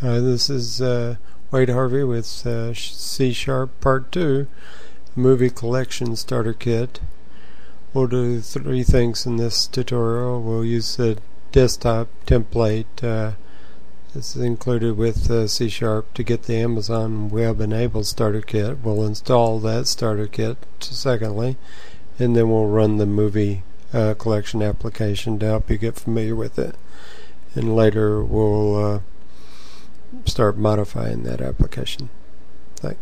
Hi, this is uh, Wade Harvey with uh, C Sharp Part 2 Movie Collection Starter Kit. We'll do three things in this tutorial. We'll use the desktop template uh, that's included with uh, C Sharp to get the Amazon Web Enabled Starter Kit. We'll install that starter kit secondly, and then we'll run the movie uh, collection application to help you get familiar with it. And later we'll uh, start modifying that application. Thanks.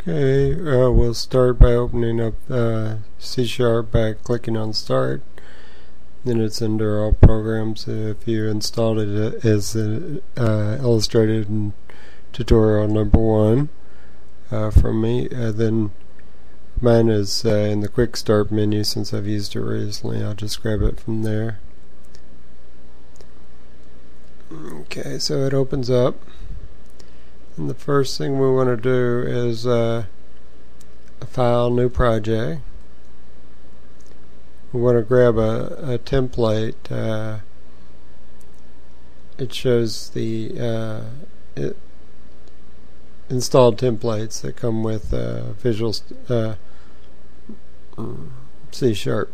Okay, uh, we'll start by opening up uh, C Sharp by clicking on Start. Then it's under All Programs. If you installed it as uh, illustrated in tutorial number one uh, from me, uh, then mine is uh, in the Quick Start menu since I've used it recently. I'll just grab it from there. Okay, so it opens up. And the first thing we want to do is uh, a file, new project. We want to grab a, a template. Uh, it shows the uh, it installed templates that come with uh, Visual uh, C Sharp.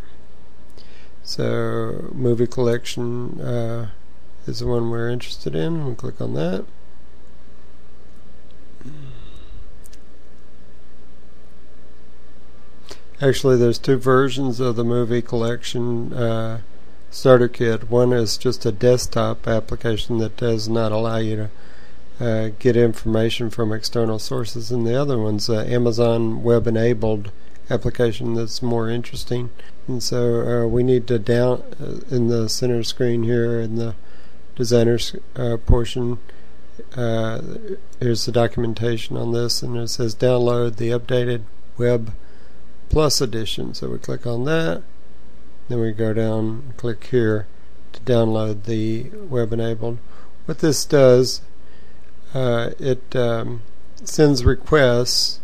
So, movie collection uh, is the one we're interested in. We'll click on that. Actually, there's two versions of the movie collection uh, starter kit. One is just a desktop application that does not allow you to uh, get information from external sources, and the other one's an Amazon web enabled application that's more interesting. And so uh, we need to down uh, in the center screen here in the designers uh, portion. Uh, here's the documentation on this, and it says download the updated web plus edition. So we click on that, then we go down and click here to download the web enabled. What this does, uh, it um, sends requests,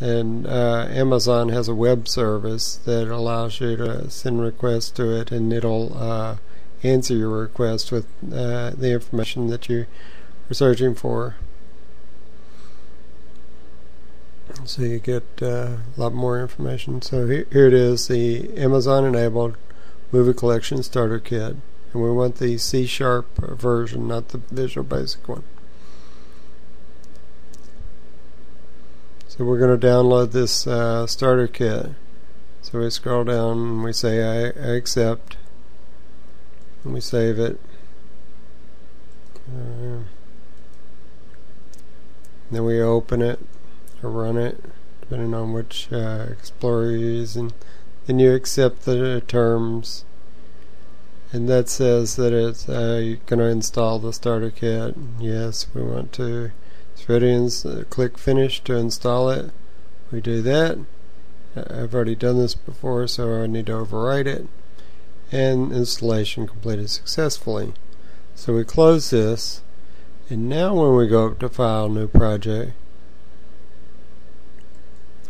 and uh, Amazon has a web service that allows you to send requests to it, and it'll uh, answer your request with uh, the information that you are searching for. So you get uh, a lot more information. So here, here it is, the Amazon enabled movie collection starter kit. And we want the C sharp version, not the Visual Basic one. So we're going to download this uh, starter kit. So we scroll down and we say I, I accept. And we save it. Uh, then we open it or run it, depending on which uh, Explorer you use, and then you accept the terms. And that says that it's uh, going to install the starter kit. Yes, we want to. It's ready and click finish to install it. We do that. I've already done this before, so I need to overwrite it and installation completed successfully. So we close this and now when we go up to file new project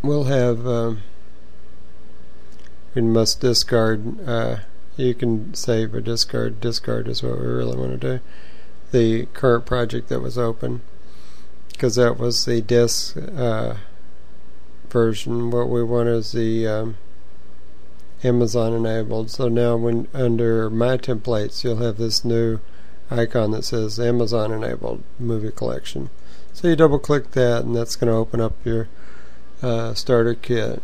we'll have um, we must discard uh, you can save or discard. Discard is what we really want to do. The current project that was open because that was the disk uh, version. What we want is the um, Amazon enabled. So now when under my templates you'll have this new icon that says Amazon enabled movie collection. So you double click that and that's going to open up your uh, starter kit.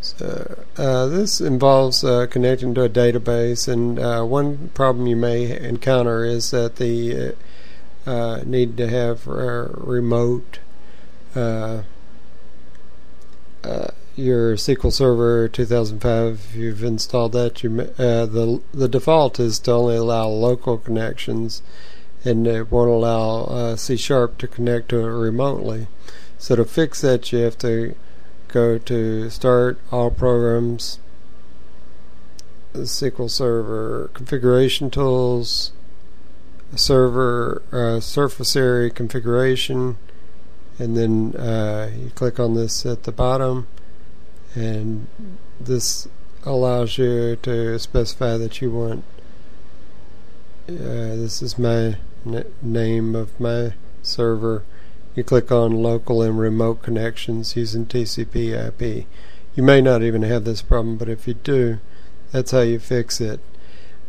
So uh, this involves uh, connecting to a database and uh, one problem you may encounter is that the uh, need to have remote uh, your SQL Server 2005, if you've installed that, you, uh, the the default is to only allow local connections, and it won't allow uh, C Sharp to connect to it remotely. So to fix that, you have to go to Start All Programs, SQL Server Configuration Tools, Server uh, Surface Area Configuration and then uh, you click on this at the bottom and this allows you to specify that you want uh, this is my name of my server. You click on local and remote connections using TCP IP you may not even have this problem but if you do that's how you fix it.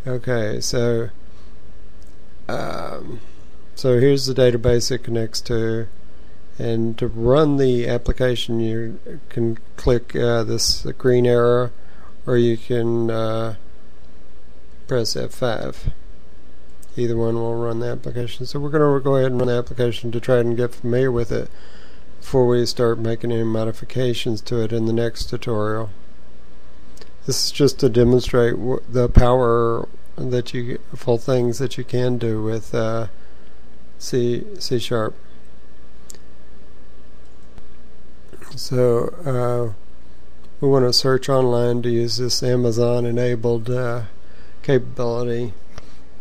Okay so um, so here's the database it connects to and to run the application you can click uh, this green arrow or you can uh, press F5 either one will run the application. So we're going to go ahead and run the application to try and get familiar with it before we start making any modifications to it in the next tutorial. This is just to demonstrate the power that you full things that you can do with uh, C C sharp So uh, we want to search online to use this Amazon enabled uh, capability.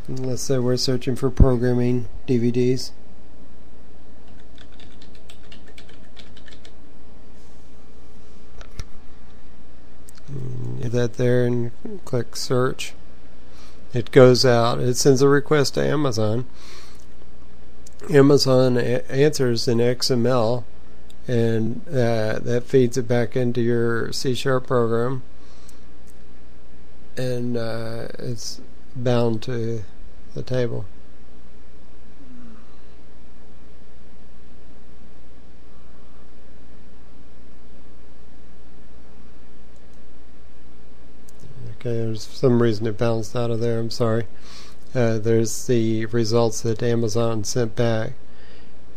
And let's say we're searching for programming DVDs. That there and click search. It goes out. It sends a request to Amazon. Amazon answers in XML and uh, that feeds it back into your C sharp program and uh, it's bound to the table. Okay, there's some reason it bounced out of there. I'm sorry. Uh, there's the results that Amazon sent back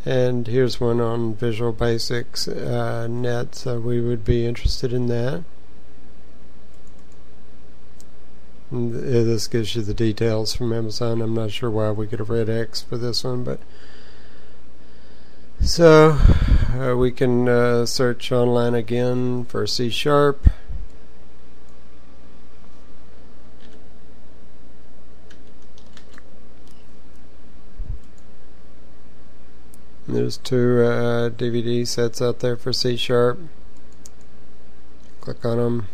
and here's one on Visual Basics uh, net so we would be interested in that. And this gives you the details from Amazon. I'm not sure why we get a red X for this one but so uh, we can uh, search online again for C sharp There's two uh, DVD sets out there for C Sharp. Click on them.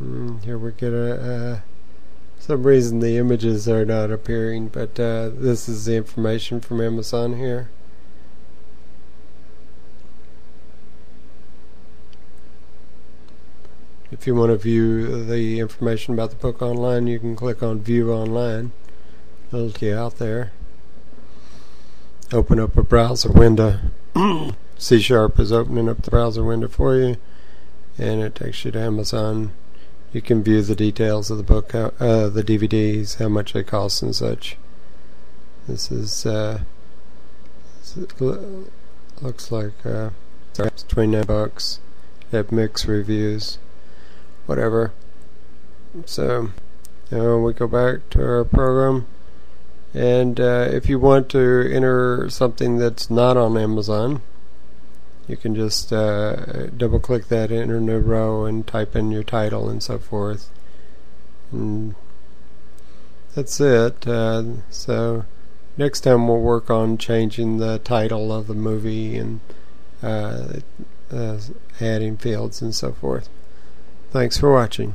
Mm, here we get a. Uh, some reason the images are not appearing, but uh, this is the information from Amazon here. If you want to view the information about the book online, you can click on View Online key out there. Open up a browser window. C Sharp is opening up the browser window for you, and it takes you to Amazon. You can view the details of the book, uh, the DVDs, how much they cost, and such. This is uh, looks like uh, it's 29 bucks. At mixed reviews, whatever. So, now we go back to our program. And uh, if you want to enter something that's not on Amazon, you can just uh, double click that enter new row and type in your title and so forth. And that's it. Uh, so next time we'll work on changing the title of the movie and uh, uh, adding fields and so forth. Thanks for watching.